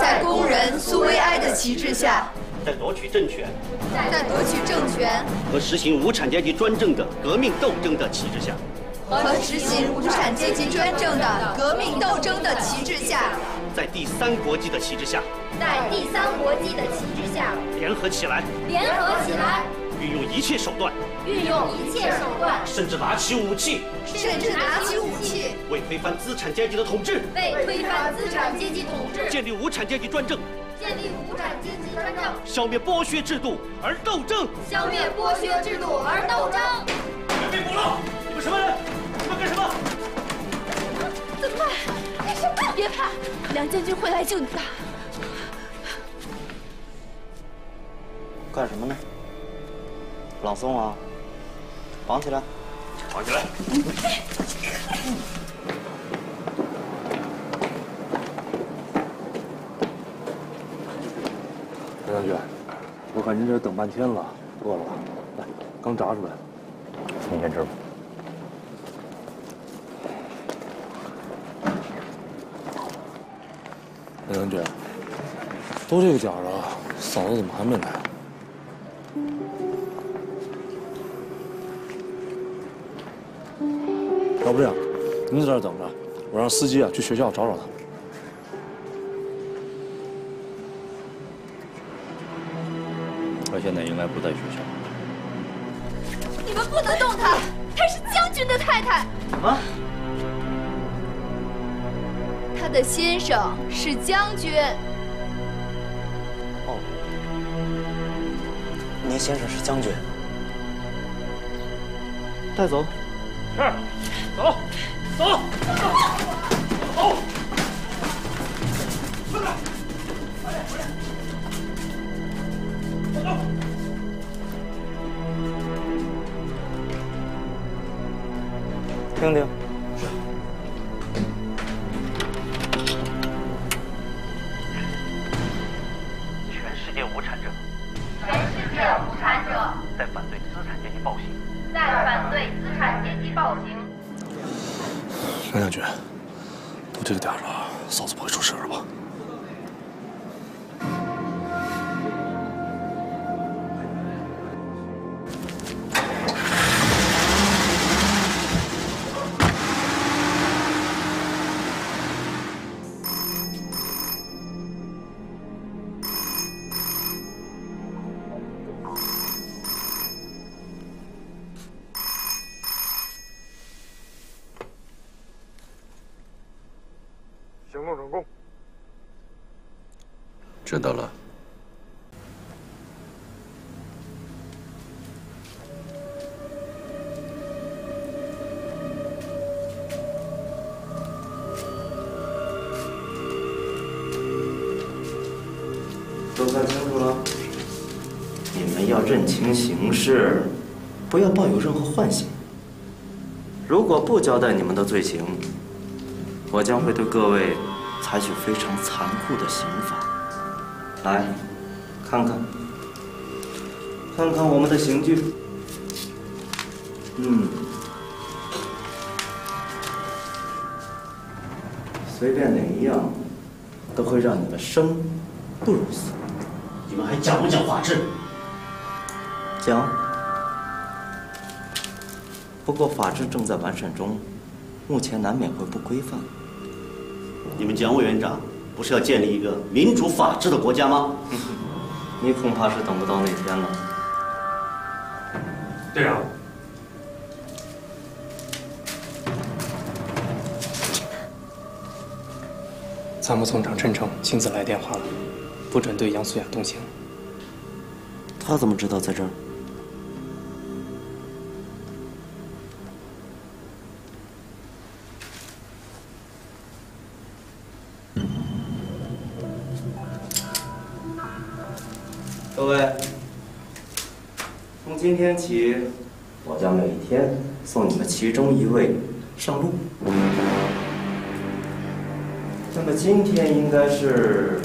在工人苏维埃的旗帜下，在夺取政权，在夺取政权和实行无产阶级专政的革命斗争的旗帜下，和实行无产阶级专政的革命斗争的旗帜下，在第三国际的旗帜下，在第三国际的旗帜下，联合起来，联合起来，运用一切手段，运用一切手段，甚至拿起武器，甚至拿起武器，为推翻资产阶级的统治，为推翻资产阶级统治，建立无产阶级专政，建立无产阶级专政，消灭剥削制度而斗争，消灭剥削制度而斗争。被捕了！你们什么人？你们干什么？怎么办？干什么？别怕，梁将军会来救你的。干什么呢？朗诵啊！绑起来！绑起来！梁将军，我看您这等半天了，饿了吧？来，刚炸出来的。您先吃吧。梁将军，都这个点了，嫂子怎么还没来？不这样，您在这儿等着，我让司机啊去学校找找他。他现在应该不在学校。你们不能动他，他是将军的太太。什么？她的先生是将军。哦，您先生是将军。带走。是，走，走，走。快点，快点，快点，走。听听。梁将军，都这个点了，行动成功。知道了。都看清楚了，你们要认清形势，不要抱有任何幻想。如果不交代你们的罪行，我将会对各位采取非常残酷的刑罚。来，看看，看看我们的刑具。嗯，随便哪一样，都会让你们生不如死。你们还讲不讲法治？讲。不过法制正在完善中，目前难免会不规范。你们蒋委员长不是要建立一个民主法治的国家吗？你恐怕是等不到那天了。队长，参谋总长陈诚亲自来电话了，不准对杨素雅动刑。他怎么知道在这儿？今天起，我将每天送你们其中一位上路。那么今天应该是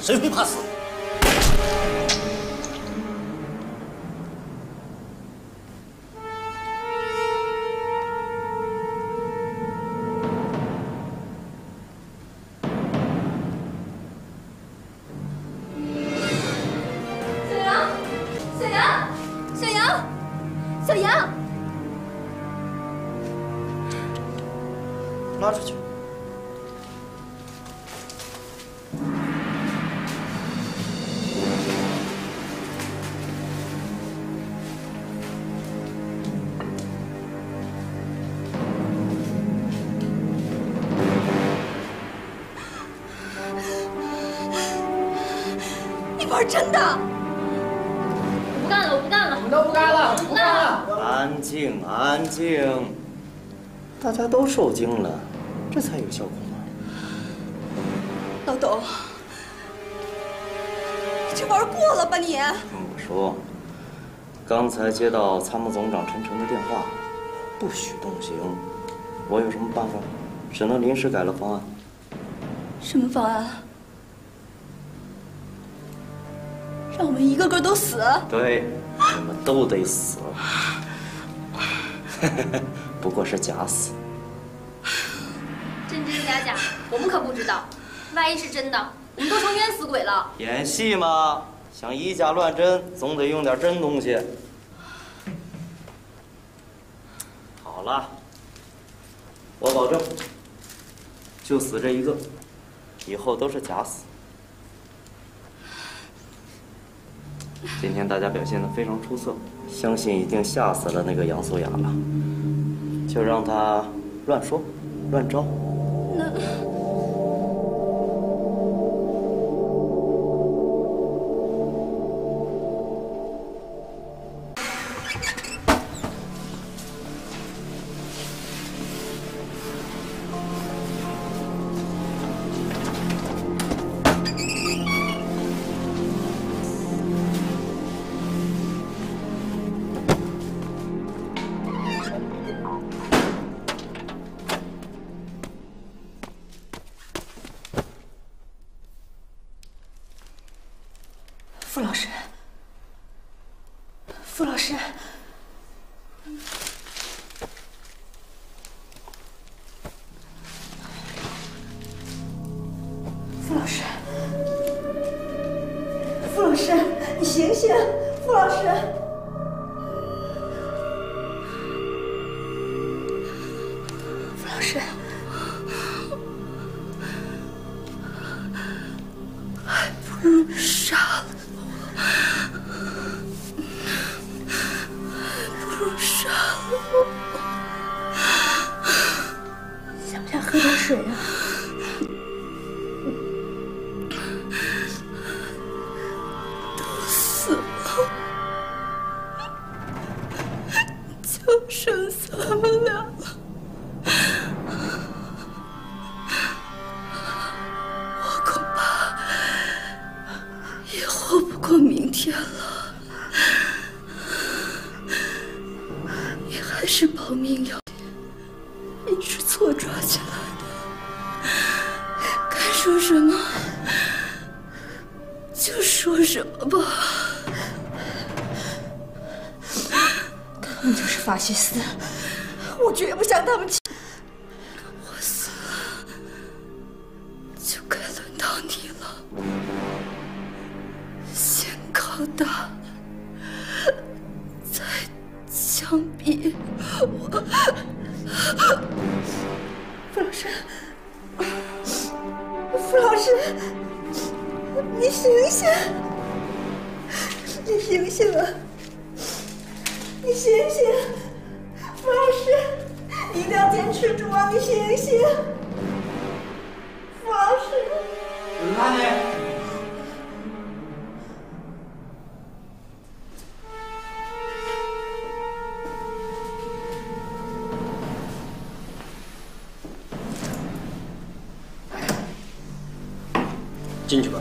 谁会怕死？你玩真的？我不干了，我不干了，我们都不干了，不干了。安静，安静，大家都受惊了，这才有效果吗？老董，你这玩过了吧你？听我说，刚才接到参谋总长陈诚的电话，不许动刑。我有什么办法？只能临时改了方案。什么方案？让我们一个个都死？对，我们都得死。不过是假死。真真假假，我们可不知道。万一是真的，我们都成冤死鬼了。演戏嘛，想以假乱真，总得用点真东西。好了，我保证，就死这一个，以后都是假死。今天大家表现得非常出色，相信已经吓死了那个杨素雅了。就让她乱说，乱招。那老师，傅老师，活不过明天了。你还是保命要紧，你是错抓起来的，该说什么就说什么吧。他们就是法西斯，我绝不向他们倾。枪毙我。傅老师，傅老师，你醒醒！你醒醒啊！你醒醒！傅老师，你一定要坚持住啊！你醒醒！傅老师。拉你。进去吧。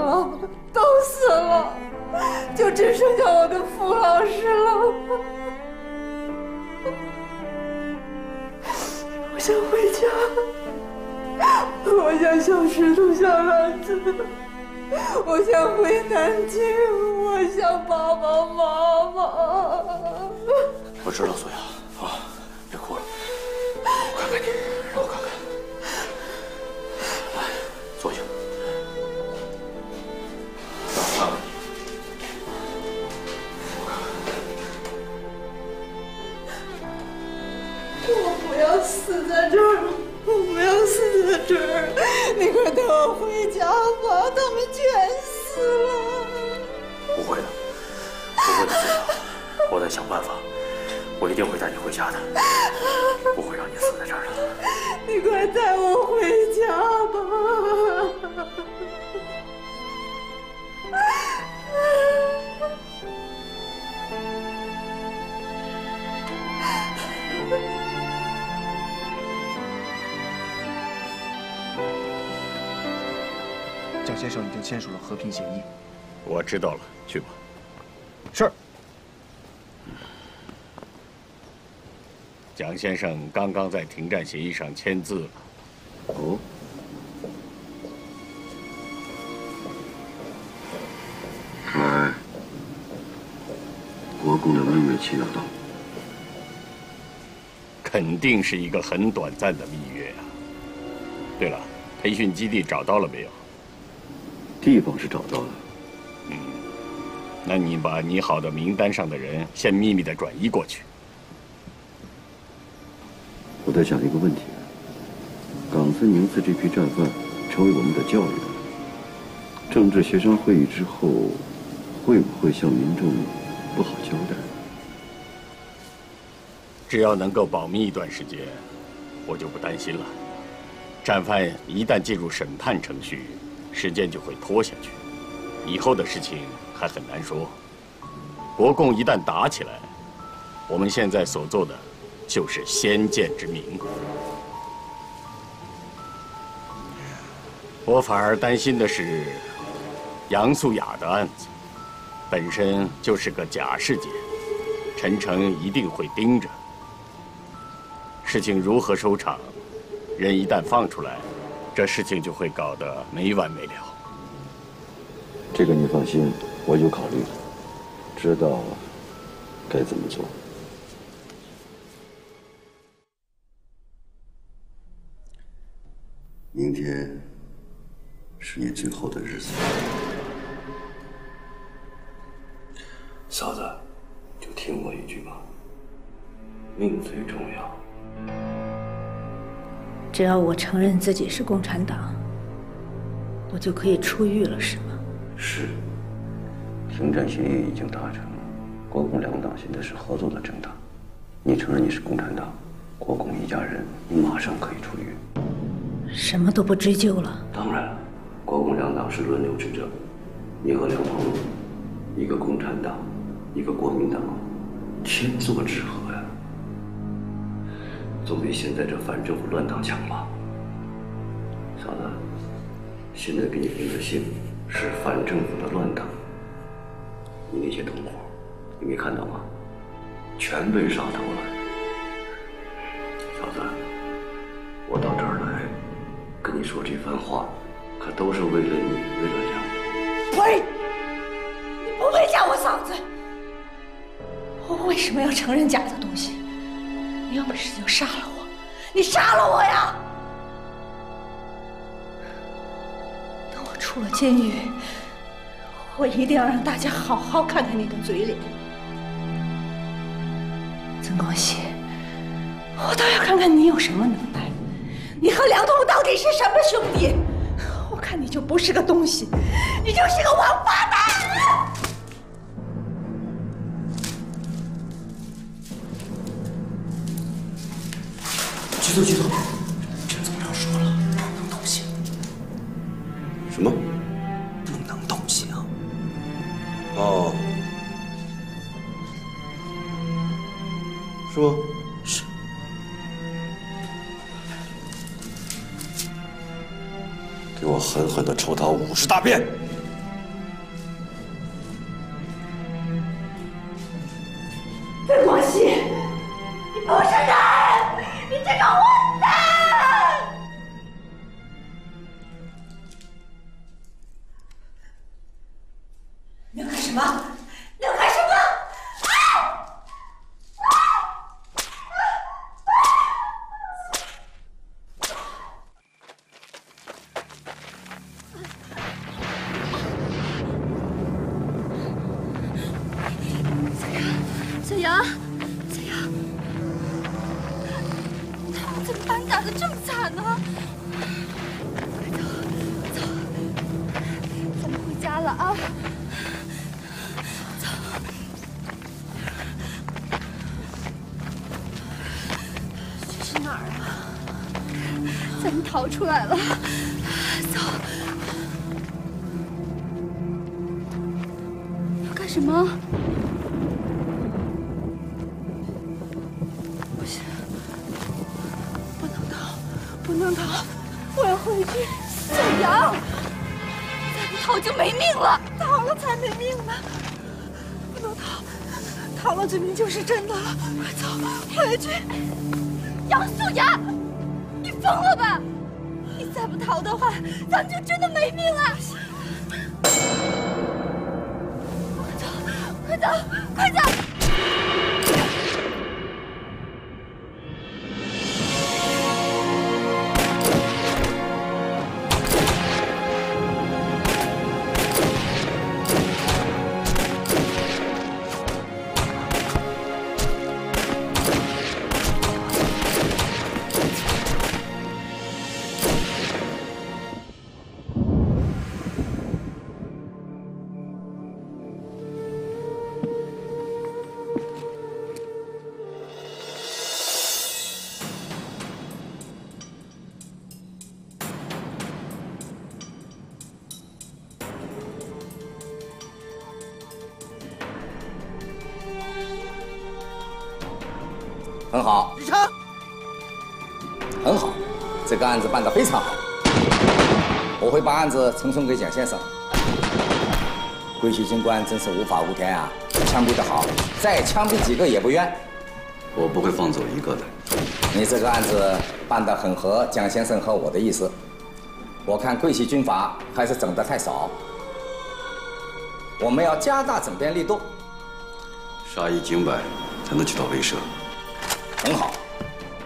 了，都死了，就只剩下我跟傅老师了。我想回家，我想小石头、小兰子，我想回南京，我想爸爸妈妈。我知道，苏雅，啊，别哭了，我看看你，死在这儿，我不要死在这儿！你快带我回家吧，他们全死了。不会的，不会的，我在想办法，我一定会带你回家的，不会让你死在这儿的。你快带我回家吧！蒋先生已经签署了和平协议。我知道了，去吧。是。蒋先生刚刚在停战协议上签字了。哦。看来国共的蜜月期要到。肯定是一个很短暂的蜜月啊。对了，培训基地找到了没有？地方是找到了。嗯，那你把拟好的名单上的人先秘密的转移过去。我在想一个问题：冈村宁次这批战犯成为我们的教育，政治协商会议之后，会不会向民众不好交代？只要能够保密一段时间，我就不担心了。战犯一旦进入审判程序，时间就会拖下去，以后的事情还很难说。国共一旦打起来，我们现在所做的就是先见之明。我反而担心的是杨素雅的案子，本身就是个假事件，陈诚一定会盯着。事情如何收场，人一旦放出来，这事情就会搞得没完没了。这个你放心，我有考虑，知道该怎么做。明天是你最后的日子，嫂子，就听我一句吧，命最重要。只要我承认自己是共产党，我就可以出狱了，是吗？是。停战协议已经达成，国共两党现在是合作的政党。你承认你是共产党，国共一家人，你马上可以出狱。什么都不追究了。当然，国共两党是轮流执政，你和梁鹏，一个共产党，一个国民党，天作之合呀。总比现在这反政府乱党强吧？嫂子，现在给你定的信是反政府的乱党，你那些同伙，你没看到吗？全被杀头了。嫂子，我到这儿来跟你说这番话，可都是为了你，为了梁鹏。呸！你不配叫我嫂子！我为什么要承认假的东西？你有本事就杀了我！你杀了我呀！等我出了监狱，我一定要让大家好好看看你的嘴脸。曾光熙，我倒要看看你有什么能耐。你和梁彤到底是什么兄弟？我看你就不是个东西，你就是个王八蛋！局总局总陈总长说了？不能动刑。什么？不能动刑。哦。是吗是。给我狠狠的抽他五十大鞭什么？你要干什么？小杨，小杨，他们怎么把你打得这么惨呢？快走，走，咱们回家了啊！逃出来了，走。要干什么？不行，不能逃，不能逃，我要回去。小杨，再不逃就没命了，逃了才没命呢。不能逃，逃了这命就是真的了。快走，回去。杨素雅，你疯了吧？再不逃的话，咱们就真的没命了。快走，快走，快走！很好，李成，很好，这个案子办得非常好。我会把案子呈送给蒋先生。桂系军官真是无法无天啊，枪毙的好，再枪毙几个也不冤。我不会放走一个的。你这个案子办得很合蒋先生和我的意思。我看桂系军阀还是整得太少，我们要加大整编力度。杀一儆百，才能起到威慑。很好，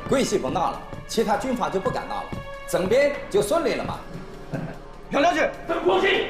桂系不闹了，其他军阀就不敢闹了，整编就顺利了嘛。杨将军，等国信。